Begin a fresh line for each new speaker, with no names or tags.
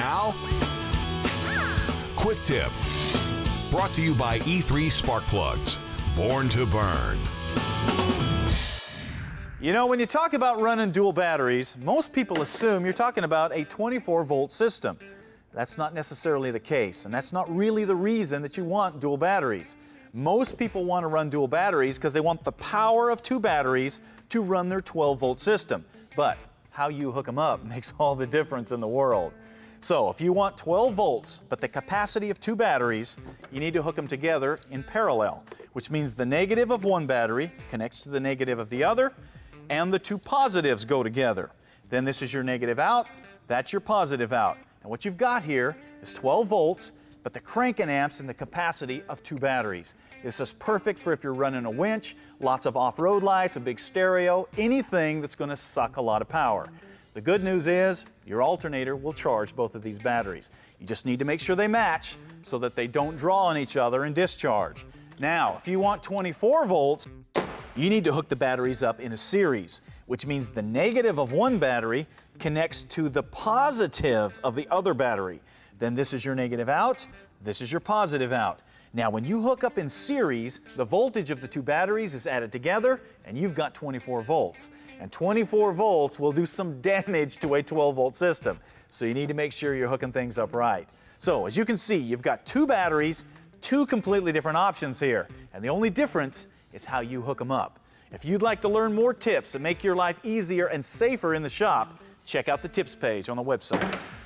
now, Quick Tip. Brought to you by E3 Spark Plugs. Born to burn.
You know, when you talk about running dual batteries, most people assume you're talking about a 24 volt system. That's not necessarily the case, and that's not really the reason that you want dual batteries. Most people want to run dual batteries because they want the power of two batteries to run their 12 volt system. But how you hook them up makes all the difference in the world. So if you want 12 volts, but the capacity of two batteries, you need to hook them together in parallel, which means the negative of one battery connects to the negative of the other, and the two positives go together. Then this is your negative out, that's your positive out. And what you've got here is 12 volts, but the cranking amps and the capacity of two batteries. This is perfect for if you're running a winch, lots of off-road lights, a big stereo, anything that's going to suck a lot of power. The good news is your alternator will charge both of these batteries. You just need to make sure they match so that they don't draw on each other and discharge. Now, if you want 24 volts, you need to hook the batteries up in a series, which means the negative of one battery connects to the positive of the other battery. Then this is your negative out, this is your positive out. Now, when you hook up in series, the voltage of the two batteries is added together, and you've got 24 volts. And 24 volts will do some damage to a 12 volt system. So you need to make sure you're hooking things up right. So as you can see, you've got two batteries, two completely different options here. And the only difference is how you hook them up. If you'd like to learn more tips that make your life easier and safer in the shop, check out the tips page on the website.